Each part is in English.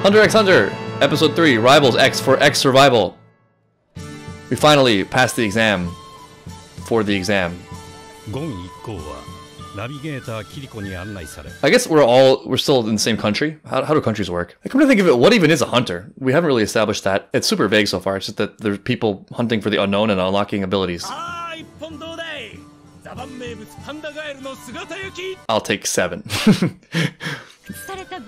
Hunter x Hunter, Episode 3, Rivals X for X Survival. We finally passed the exam. For the exam. I guess we're all, we're still in the same country. How, how do countries work? I come to think of it, what even is a hunter? We haven't really established that. It's super vague so far, it's just that there's people hunting for the unknown and unlocking abilities. I'll take seven.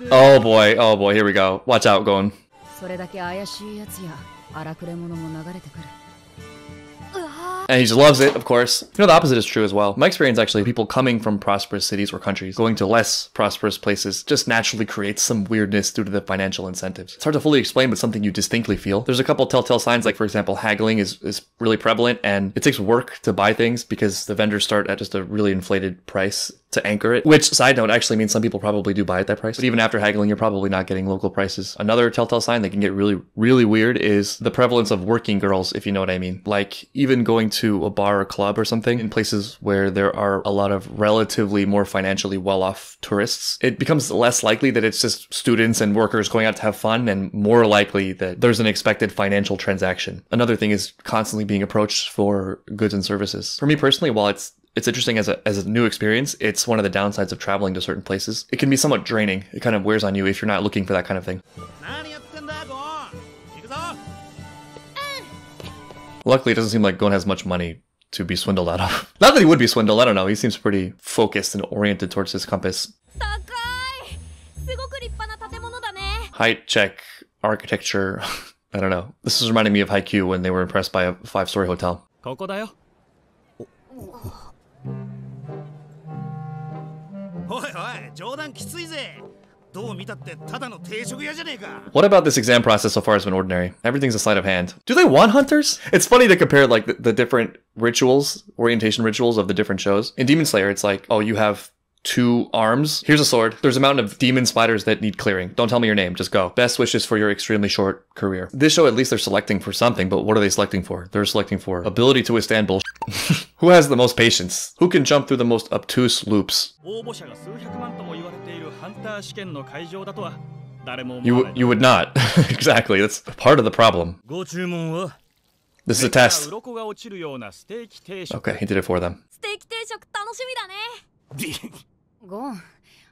されたブ oh boy, oh boy, here we go. Watch out, going. それだけ怪しいやつや荒くれ者も流れてくるうわ And he just loves it, of course. You know, the opposite is true as well. My experience, actually, people coming from prosperous cities or countries going to less prosperous places just naturally creates some weirdness due to the financial incentives. It's hard to fully explain, but something you distinctly feel. There's a couple telltale signs, like, for example, haggling is, is really prevalent, and it takes work to buy things because the vendors start at just a really inflated price to anchor it. Which, side note, actually means some people probably do buy at that price. But even after haggling, you're probably not getting local prices. Another telltale sign that can get really, really weird is the prevalence of working girls, if you know what I mean. Like, even going to a bar or club or something in places where there are a lot of relatively more financially well off tourists, it becomes less likely that it's just students and workers going out to have fun and more likely that there's an expected financial transaction. Another thing is constantly being approached for goods and services. For me personally, while it's it's interesting as a as a new experience. It's one of the downsides of traveling to certain places. It can be somewhat draining. It kind of wears on you if you're not looking for that kind of thing. Luckily, it doesn't seem like Gon has much money to be swindled out of. Not that he would be swindled, I don't know. He seems pretty focused and oriented towards his compass. Height check, architecture. I don't know. This is reminding me of Haikyuu when they were impressed by a five story hotel. What about this exam process so far has been ordinary? Everything's a sleight of hand. Do they want hunters? It's funny to compare like the, the different rituals, orientation rituals of the different shows. In Demon Slayer, it's like, oh, you have two arms. Here's a sword. There's a mountain of demon spiders that need clearing. Don't tell me your name. Just go. Best wishes for your extremely short career. This show, at least they're selecting for something, but what are they selecting for? They're selecting for ability to withstand bullshit. Who has the most patience? Who can jump through the most obtuse loops? You わない you would not. exactly. That's part of the problem. ご注文は This is a test. 鱗が落ちるようなステーキ定食 Okay, he did it for them. ステーキ定食楽しみだねゴン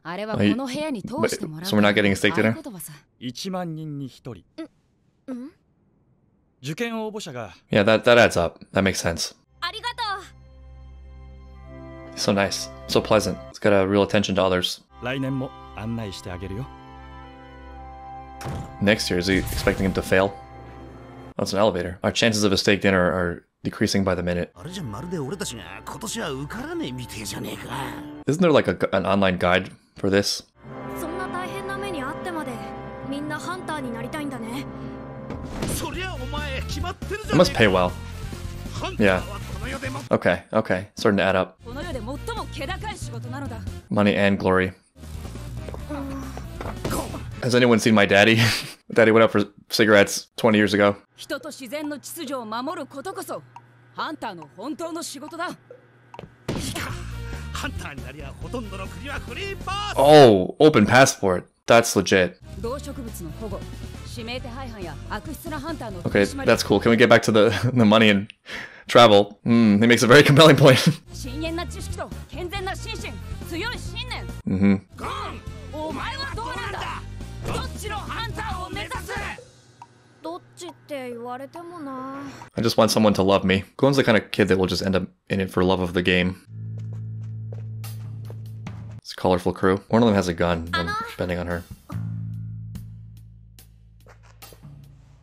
あれはこはいの部屋に通してもらう So we're not getting a steak dinner? 合言葉さ1万人に1人うん受験応募者が Yeah, that, that adds up. That makes sense. ありがと So nice. So pleasant. It's got a real attention to others. 来年も 案内してあげるよ Next year, is he expecting him to fail? That's an elevator. Our chances of a steak dinner are decreasing by the minute. あれじゃまるで俺たちが今年は受からねえみてえじゃねえか Isn't there like a, an online guide for this? うそんな大変な目にあってまでみんなハンターになりたいんだねそりゃお前決まってるじ It ゃね must pay well. えかハンター Yeah. はこの世でも Okay, okay. Starting to add up. この世で最も気高い仕事なのだ Money and glory. Has anyone seen my daddy? daddy went out for cigarettes 20 years ago. Oh, open passport. That's legit. Okay, that's cool. Can we get back to the, the money and travel? Hmm, he makes a very compelling point. mm-hmm. I just want someone to love me. Gon's the kind of kid that will just end up in it for love of the game. It's a colorful crew. One of them has a gun. I'm betting on her.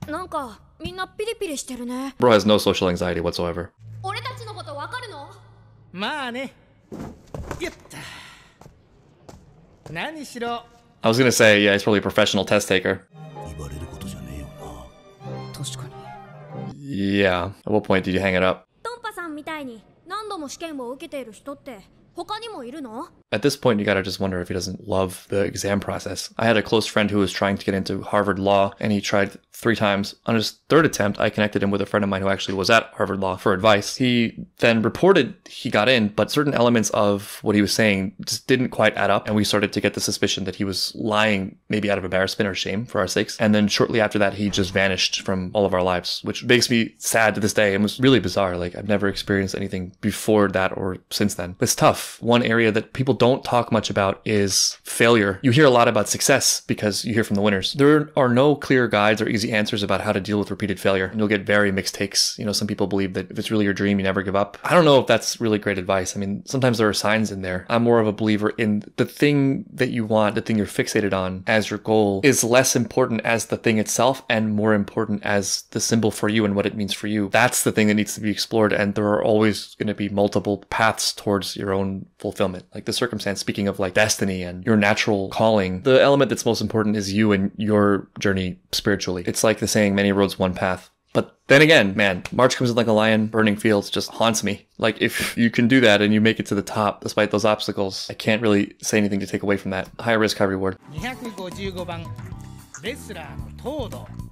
なんかみんなピリピリしてるね Bro has no social anxiety whatsoever. 俺たちのことわかるのまあねやった何しろ I was gonna say, yeah, he's probably a professional test taker. Yeah. At what point did you hang it up? At this point, you gotta just wonder if he doesn't love the exam process. I had a close friend who was trying to get into Harvard Law, and he tried three times. On his third attempt, I connected him with a friend of mine who actually was at Harvard Law for advice. He then reported he got in, but certain elements of what he was saying just didn't quite add up, and we started to get the suspicion that he was lying, maybe out of embarrassment or shame for our sakes. And then shortly after that, he just vanished from all of our lives, which makes me sad to this day and was really bizarre. Like, I've never experienced anything before that or since then. It's tough. One area that people don't talk much about is failure. You hear a lot about success because you hear from the winners. There are no clear guides or easy answers about how to deal with repeated failure. And you'll get very mixed takes. You know, some people believe that if it's really your dream, you never give up. I don't know if that's really great advice. I mean, sometimes there are signs in there. I'm more of a believer in the thing that you want, the thing you're fixated on as your goal is less important as the thing itself and more important as the symbol for you and what it means for you. That's the thing that needs to be explored. And there are always going to be multiple paths towards your own fulfillment. Like the circumstance, speaking of like destiny and your natural calling, the element that's most important is you and your journey spiritually. It's like the saying, many roads, one path. But then again, man, March comes in like a lion, burning fields just haunts me. Like if you can do that and you make it to the top despite those obstacles, I can't really say anything to take away from that. High risk, high reward. 255番レスラーのトー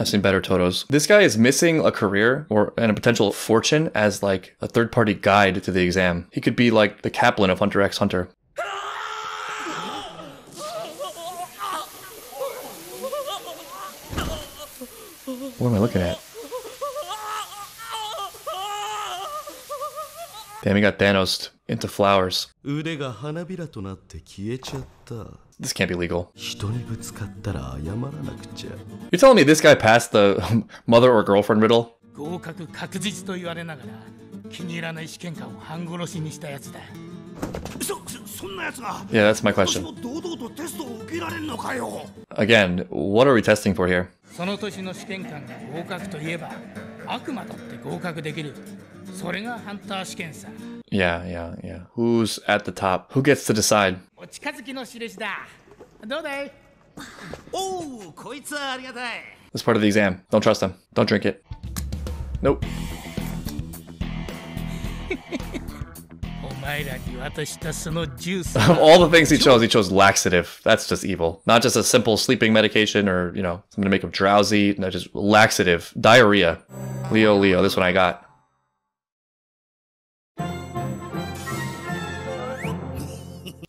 I've seen better Todos. This guy is missing a career or and a potential fortune as like a third party guide to the exam. He could be like the Kaplan of Hunter x Hunter. What am I looking at? Damn, he got Thanos into flowers. 腕が花びらとなって消えちゃった This can't be legal. 人にぶつかったら謝らなくちゃ You're telling me this guy passed the mother or girlfriend riddle? 合格確実と言われながら気に入らない試験官を半殺しにしたやつだそそそんなやつが Yeah, that's my 今年 question. も堂々とテストを受けられんのかよ Again, what are we testing for here? その年の試験官が合格といえば悪魔だって合格できるそれがハンター試験さ Yeah, yeah, yeah. Who's at the top? Who gets to decide? お近づきの印だどうだいおおこいつはありがたい This part of the exam. Don't trust him. Don't drink it. Nope. お前らに渡したそのジュース Of all the things he chose, he chose laxative. That's just evil. Not just a simple sleeping medication or, you know, something to make him drowsy. No, just laxative. Diarrhea. Leo, Leo. This one I got.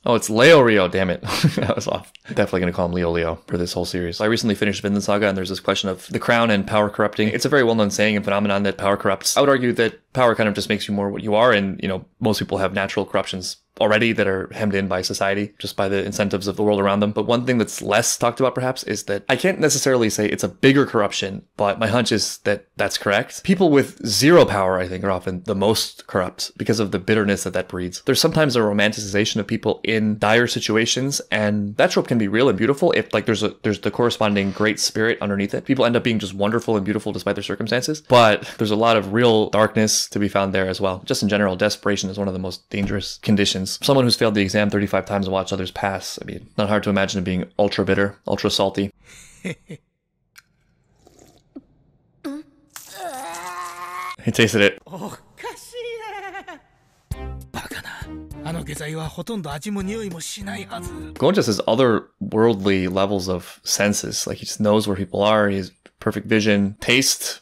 Oh, it's Leorio, damn it. that was off. Definitely going to call him Leo Leo for this whole series. I recently finished Vinland Saga, and there's this question of the crown and power corrupting. It's a very well known saying and phenomenon that power corrupts. I would argue that power kind of just makes you more what you are, and, you know, most people have natural corruptions already that are hemmed in by society just by the incentives of the world around them. But one thing that's less talked about perhaps is that I can't necessarily say it's a bigger corruption, but my hunch is that that's correct. People with zero power, I think, are often the most corrupt because of the bitterness that that breeds. There's sometimes a romanticization of people in dire situations, and that trope can be real and beautiful if like there's a there's the corresponding great spirit underneath it. People end up being just wonderful and beautiful despite their circumstances, but there's a lot of real darkness to be found there as well. Just in general, desperation is one of the most dangerous conditions. Someone who's failed the exam 35 times and watched others pass, I mean, not hard to imagine him being ultra bitter, ultra salty. he tasted it. おかしいなバカなあの下剤はほとんど味も匂いもしないはず Gon just has otherworldly levels of senses. Like he just knows where people are. He has perfect vision, taste.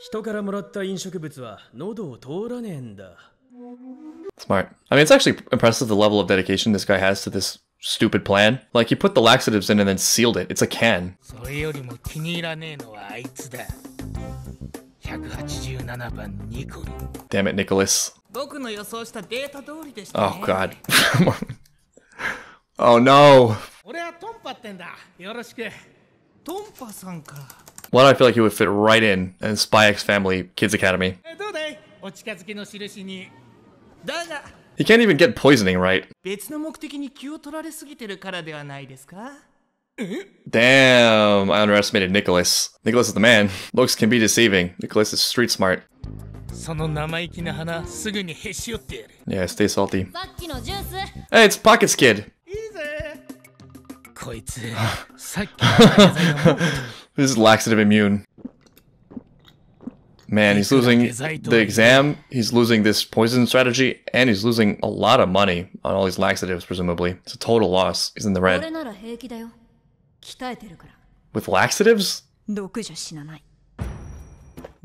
人からもらった飲食物は喉を通らねえんだ Smart. I mean, it's actually impressive the level of dedication this guy has to this stupid plan. Like, he put the laxatives in and then sealed it. It's a can. それよりも気に入らねえのはあいつだ187番ニコル Damn it, Nicholas. 僕の予想したデータ通りでした、Oh, God. oh, no. 俺はトンパってんだよろしくトンパさんか Why do I feel like he would fit right in in Spy X Family Kids Academy? He can't even get poisoning right. Eh? Damn, I underestimated Nicholas. Nicholas is the man. Looks can be deceiving. Nicholas is street smart. Yeah, stay salty. Hey, it's Pockets Kid! This is laxative immune. Man, he's losing the exam, he's losing this poison strategy, and he's losing a lot of money on all these laxatives, presumably. It's a total loss. He's in the red. With laxatives?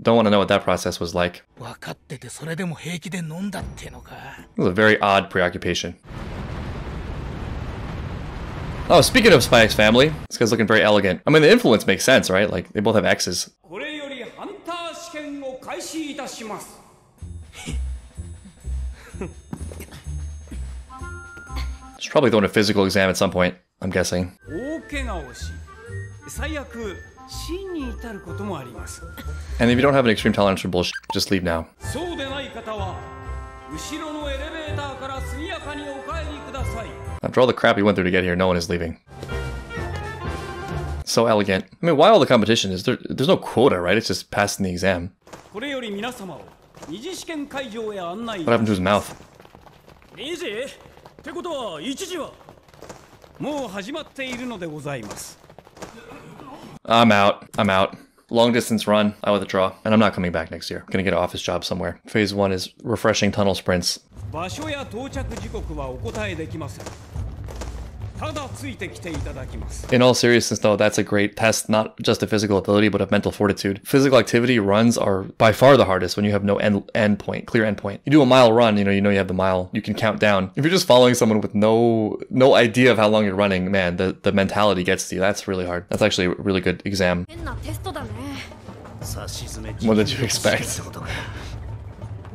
Don't want to know what that process was like. It was a very odd preoccupation. Oh, speaking of Spy X Family, this guy's looking very elegant. I mean, the influence makes sense, right? Like, they both have X's. She's probably doing a physical exam at some point, I'm guessing. And if you don't have an extreme tolerance for bullshit, just leave now. そうでない方は後ろのエレベーターから速やかにお帰りください After all the crap he went through to get here, no one is leaving. So elegant. I mean, why all the competition? Is there? There's no quota, right? It's just passing the exam. これより皆様を二次試験会場へ案内い What た happened し to ま his す mouth? 2時ってことは1時はもう始まっているのでございます I'm out. I'm out. Long distance run. I withdraw, and I'm not coming back next year. gonna get an office job somewhere. Phase one is refreshing tunnel sprints. 場所や到着時刻はお答えできませんただついてきていただきます In all seriousness, though, that's a great test, not just of physical ability, but of mental fortitude. Physical activity runs are by far the hardest when you have no end, end point, clear end point. You do a mile run, you know, you know you have the mile, you can count down. If you're just following someone with no no idea of how long you're running, man, the, the mentality gets to you. That's really hard. That's actually a really good exam. 変なテストだねさしずめ What did you expect?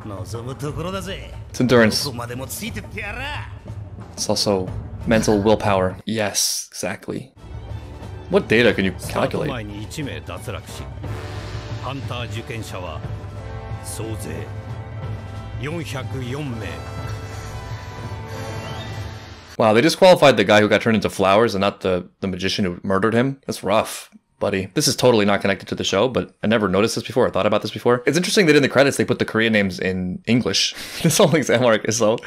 ってことか望むところだぜ It's endurance. どこまでもついてってやら It's also mental willpower. Yes, exactly. What data can you スタート calculate? 前に1名脱落しハンター受験者は総勢404名 Wow, they disqualified the guy who got turned into flowers and not the, the magician who murdered him. That's rough, buddy. This is totally not connected to the show, but I never noticed this before. I thought about this before. It's interesting that in the credits they put the Korean names in English. this whole exam arc is so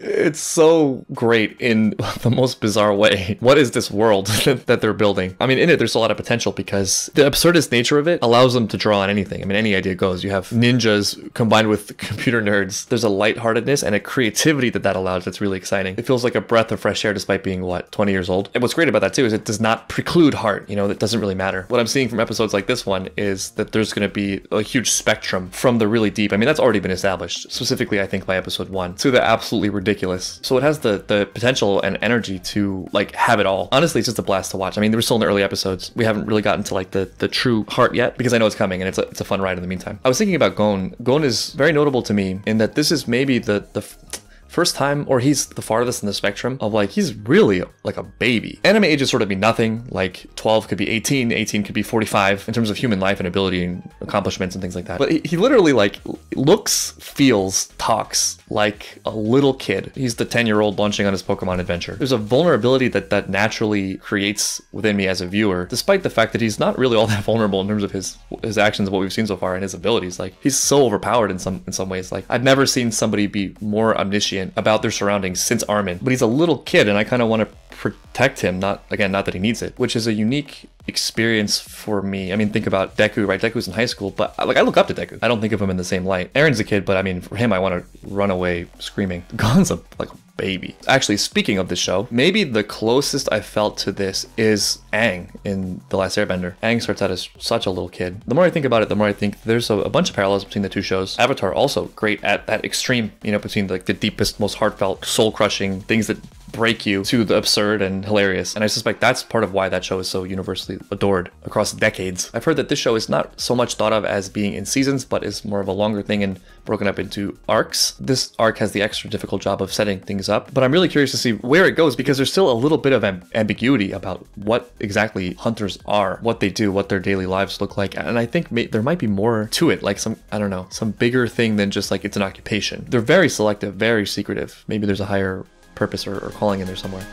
it's so great in the most bizarre way. What is this world that they're building? I mean, in it, there's a lot of potential because the absurdist nature of it allows them to draw on anything. I mean, any idea goes. You have ninjas combined with computer nerds. There's a lightheartedness and a creativity that that allows that's really exciting. It feels like a breath of fresh air despite being, what, 20 years old? And what's great about that, too, is it does not preclude heart. You know, that doesn't really matter. What I'm seeing from episodes like this one is that there's going to be a huge spectrum from the really deep. I mean, that's already been established, specifically, I think, by episode one, to the absolutely ridiculous. So it has the, the potential and energy to, like, have it all. Honestly, it's just a blast to watch. I mean, we're still in the early episodes. We haven't really gotten to, like, the, the true heart yet because I know it's coming and it's a, it's a fun ride in the meantime. I was thinking about Gon. Gon is very notable to me in that this is maybe the, the, first time or he's the farthest in the spectrum of like he's really like a baby. Anime ages sort of mean nothing like 12 could be 18 18 could be 45 in terms of human life and ability and accomplishments and things like that. But he, he literally like looks feels talks like a little kid. He's the 10 year old launching on his pokemon adventure. There's a vulnerability that that naturally creates within me as a viewer despite the fact that he's not really all that vulnerable in terms of his his actions what we've seen so far and his abilities. Like he's so overpowered in some in some ways. Like i've never seen somebody be more omniscient about their surroundings since Armin. But he's a little kid, and I kind of want to protect him. Not again, not that he needs it, which is a unique experience for me. I mean, think about Deku, right? Deku's in high school, but like I look up to Deku. I don't think of him in the same light. Eren's a kid, but I mean, for him, I want to run away screaming. Gon's a like baby. Actually, speaking of the show, maybe the closest I felt to this is Aang in The Last Airbender. Aang starts out as such a little kid. The more I think about it, the more I think there's a, a bunch of parallels between the two shows. Avatar also great at that extreme, you know, between like the deepest, most heartfelt, soul-crushing things that break you to the absurd and hilarious. And I suspect that's part of why that show is so universally adored across decades. I've heard that this show is not so much thought of as being in seasons, but is more of a longer thing and broken up into arcs. This arc has the extra difficult job of setting things up, but I'm really curious to see where it goes because there's still a little bit of amb- ambiguity about what exactly hunters are, what they do, what their daily lives look like. And I think there might be more to it, like some, I don't know, some bigger thing than just like it's an occupation. They're very selective, very secretive. Maybe there's a higher purpose or, or calling in there somewhere.